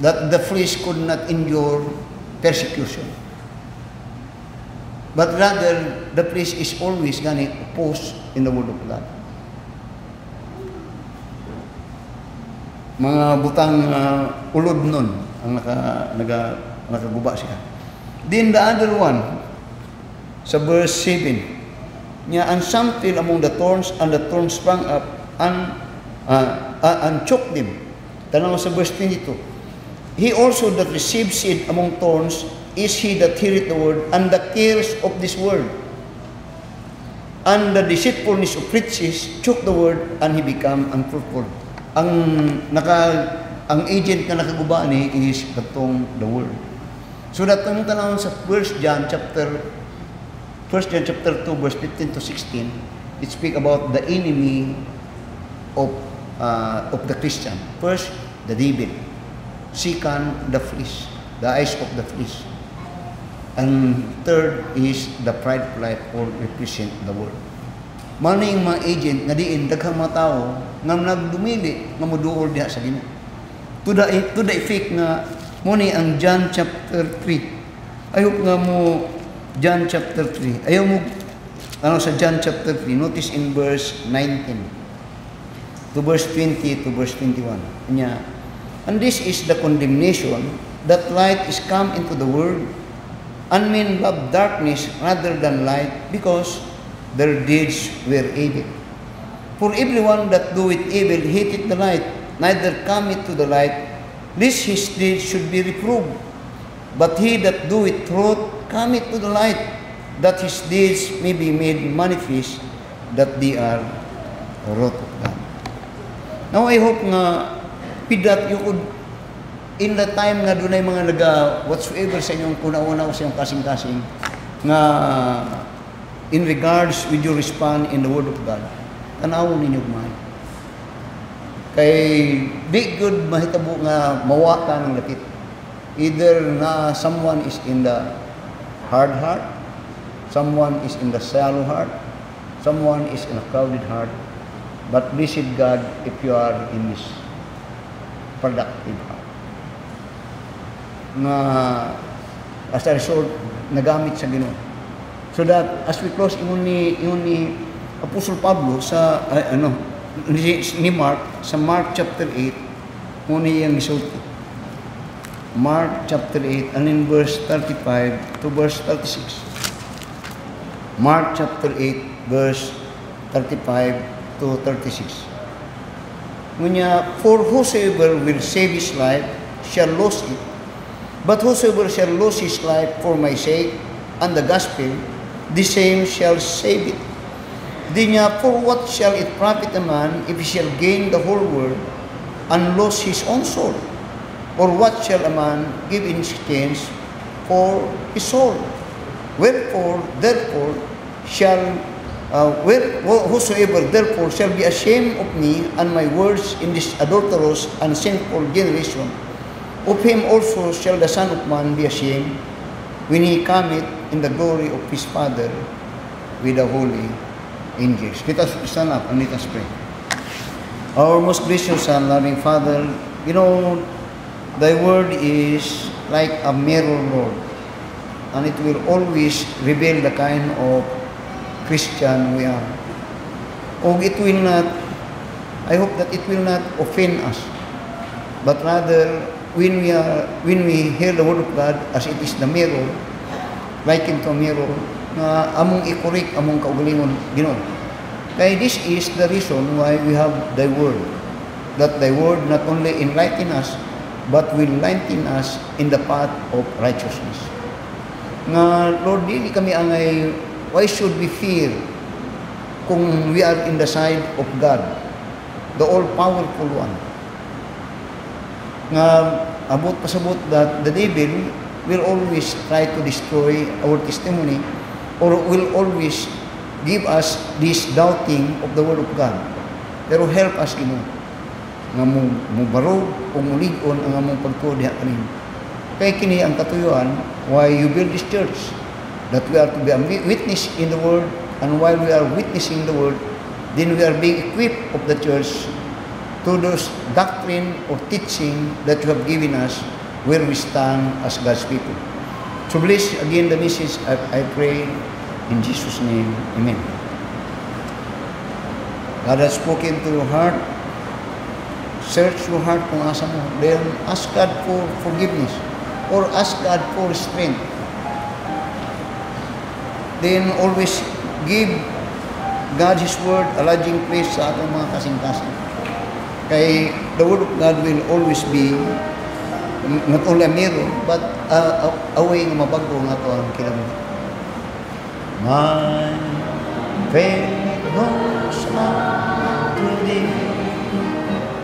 That the flesh could not endure persecution. But rather, the flesh is always gonna oppose in the word of God. Mga butang uh, ulod nun ang naka, naga, nakaguba siya. Then the other one, sa verse 7, niya, and some fell among the thorns, and the thorns sprang up, and, uh, uh, and choked them. Tanong sa verse 22, He also that received seed among thorns is he that heareth the word, and the cares of this world, and the deceitfulness of riches choke the word, and he become unfruitful. Ang naka ang agent na nakaguba ni is katong the word. So that kung tanawon sa 1 John chapter 1 John chapter 2 verse 15 to 16, it speak about the enemy of uh, of the Christian. First, the devil. Second, the flesh, the eyes of the flesh. And third is the pride of life or represent the world. Maning mga agent nga diin daghang mga tao nga nagdumili nga moduol diha sa Ginoo. To the to the effect nga mo ang John chapter 3. Ayok nga mo John chapter 3. Ayaw mo ano sa John chapter 3, notice in verse 19 to verse 20 to verse 21. Nya, and this is the condemnation that light is come into the world, and men love darkness rather than light, because their deeds were evil. For everyone that doeth evil hateth the light, neither cometh to the light, lest his deeds should be reproved. But he that doeth truth cometh to the light, that his deeds may be made manifest, that they are wrought of God. Now I hope nga that you could in the time nga dunay mga naga whatsoever sa inyong kuna-una o sa inyong kasing-kasing nga in regards with your respond in the Word of God, tanawon ninyo man. Kay di good mahitabo nga mawa ka ng lapit. Either na someone is in the hard heart, someone is in the shallow heart, someone is in a crowded heart. But blessed God if you are in this productive heart. Nga as a result, nagamit sa Ginoo. So that as we close ingon ni ingon ni Apostle Pablo sa ay, ano ni, ni Mark sa Mark chapter 8 mo ni yang gisulti. Mark chapter 8 and in verse 35 to verse 36. Mark chapter 8 verse 35 to 36. Ngunya, for whosoever will save his life shall lose it, but whosoever shall lose his life for my sake and the gospel, the same shall save it. Di for what shall it profit a man if he shall gain the whole world and lose his own soul? Or what shall a man give in exchange for his soul? Wherefore, therefore, shall uh, where, whosoever therefore shall be ashamed of me and my words in this adulterous and sinful generation, of him also shall the Son of Man be ashamed when he cometh in the glory of his Father with the holy angels. Let us stand up and let us pray. Our most gracious and loving Father, you know, Thy word is like a mirror, Lord, and it will always reveal the kind of Christian we are. O it will not, I hope that it will not offend us, but rather when we are when we hear the word of God as it is the mirror, likened to a mirror, na among ikurik among kaugalingon Ginoo. Kaya this is the reason why we have thy word. That thy word not only enlighten us, but will enlighten us in the path of righteousness. Nga, Lord, di kami angay, why should we fear kung we are in the side of God, the all-powerful one? Nga, abot pasabot that the devil will always try to destroy our testimony or will always give us this doubting of the Word of God. Pero help us, Ginoo, nga mo mubarog o muligon ang among pagtuo diha kanin. Kay kini ang katuyuan why you build this church that we are to be a witness in the world and while we are witnessing the word then we are being equipped of the church to those doctrine or teaching that you have given us where we stand as God's people. So bless again the message I pray in Jesus' name. Amen. God has spoken to your heart. Search your heart kung asa mo. Then ask God for forgiveness or ask God for strength. Then always give God His Word a lodging place sa atong mga kasing-kasing. Kay the Word of God will always be not only a mirror, but a, a, a way nga mabago nga ito ang kilamit. My faith to thee,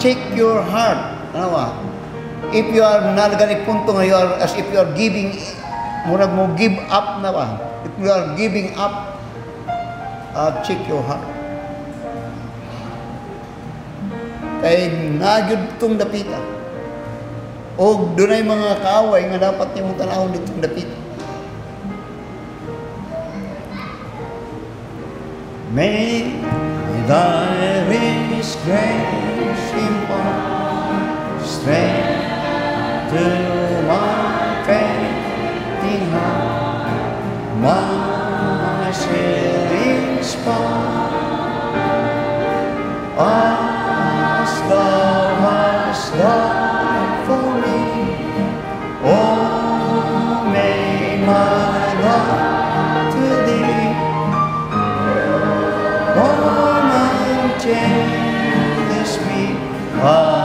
check your heart. Ano ba? If you are nalagani punto nga you are, as if you are giving, murag mo give up na ba? If you are giving up, uh, check your heart. kay nagyud tong dapita. O dunay mga kaaway nga dapat nimong tanawon ditong dapita. May thy grace Lord, to oh, my faith in my shall inspire. As thou hast for me, oh, may my love to thee, oh, change. Speak,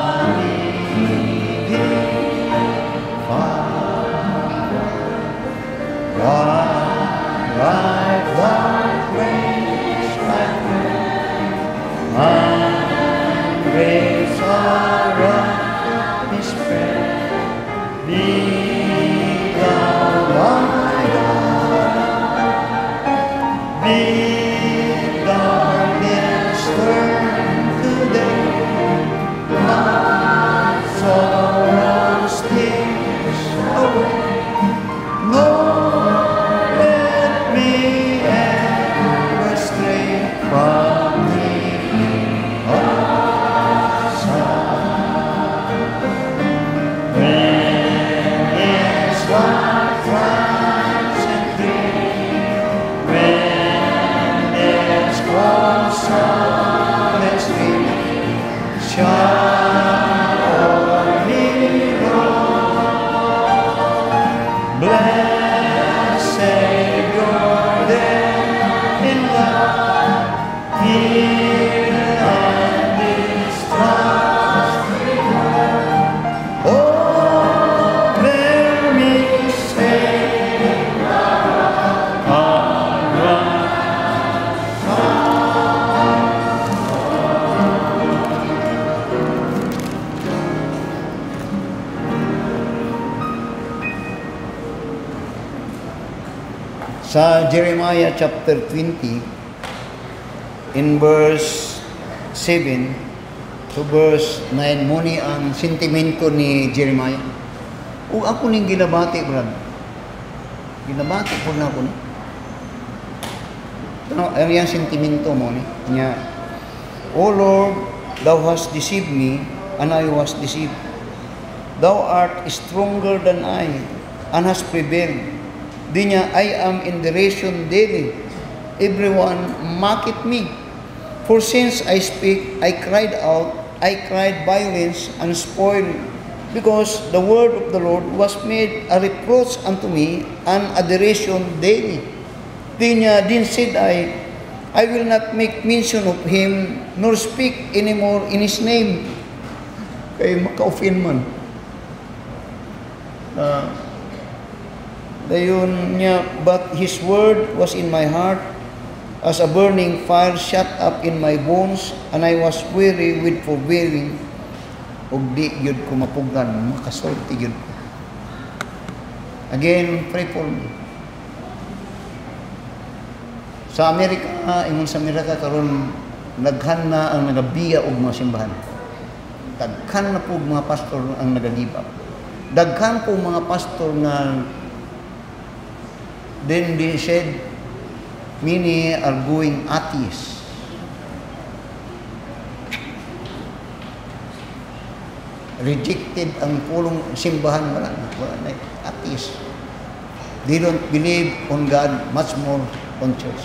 Jeremiah chapter 20, in verse 7 to verse 9, muni ang sentimento ni Jeremiah. O ako ning ginabati, brad. Ginabati po na ako ni. Ano, ano yung sentimento mo ni? Niya, O Lord, Thou hast deceived me, and I was deceived. Thou art stronger than I, and hast prevailed. Di niya, I am in derision daily. Everyone mock at me. For since I speak, I cried out, I cried violence and spoil, because the word of the Lord was made a reproach unto me, and a derision daily. Di niya, din said I, I will not make mention of him, nor speak anymore in his name. Kay maka-offend man. Ah, Dayon niya, but his word was in my heart as a burning fire shut up in my bones, and I was weary with forbearing. Ug di yun ko mapugan, makasulti ko. Again, pray for me. Sa Amerika, ingon sa Amerika karon naghan na ang nagabiya og mga simbahan. Daghan na po mga pastor ang nagagibak. Daghan po mga pastor nga then they said many are going atheist. Rejected ang pulong simbahan wala na, wala na atheist. They don't believe on God much more on church.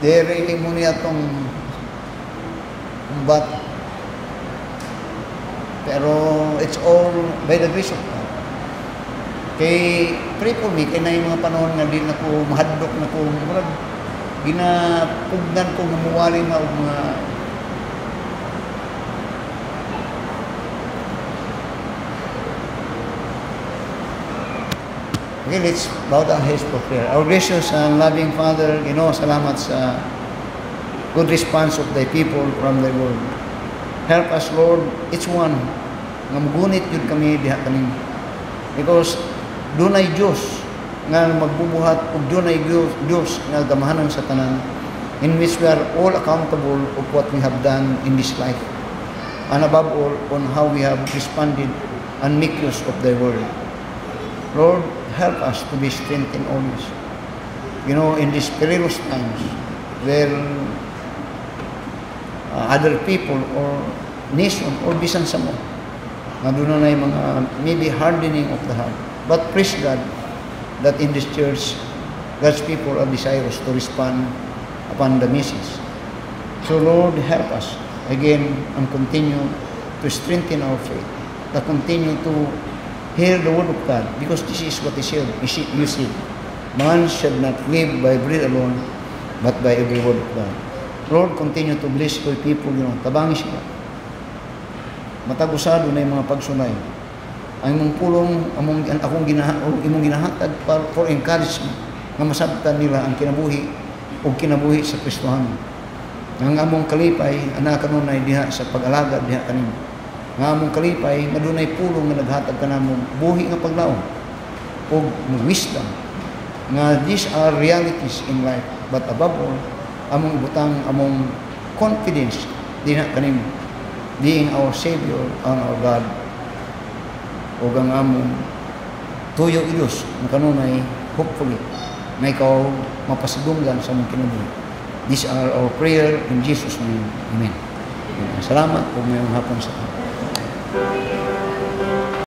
Really mo niya itong but pero it's all by the grace of God. Kay pray for me, kay na yung mga panahon nga din ako mahadlok na ko, murag ginapugnan ko mamuwali na mga Okay, let's bow down heads for prayer. Our gracious and loving Father, you know, salamat sa good response of thy people from thy word. Help us, Lord, each one, nga mugunit yun kami diha kaning. Because doon ay Diyos nga magbubuhat ug doon ay Diyos, Diyos nga gamahanan sa tanan in which we are all accountable of what we have done in this life. And above all, on how we have responded and make use of thy word. Lord, help us to be strengthened always. You know, in these perilous times where uh, other people or nation or bisan sa mo, na doon na mga maybe hardening of the heart. But praise God that in this church, God's people are desirous to respond upon the message. So Lord, help us again and continue to strengthen our faith, to continue to hear the word of God because this is what He said. You see- man shall not live by bread alone, but by every word of God. Lord, continue to bless your people, you know, tabangi sila. Matagusado na yung mga pagsunay. Ang imong pulong, among, ang akong ginaha, imong ginahatag para, for encouragement, nga masabtan nila ang kinabuhi o kinabuhi sa Kristohan. Nga among kalipay, anak kanunay diha sa pag-alaga diha kanimo. Nga among kalipay, nga dunay pulong nga naghatag ka namong buhi nga paglaom o wisdom nga these are realities in life but above all among butang among confidence dinha kanimo being our Savior and our God o ang among tuyo Diyos na kanunay hopefully na ikaw mapasidunggan sa mong kinabuhi. These are our prayer in Jesus name. Amen. Salamat po mayong hapon sa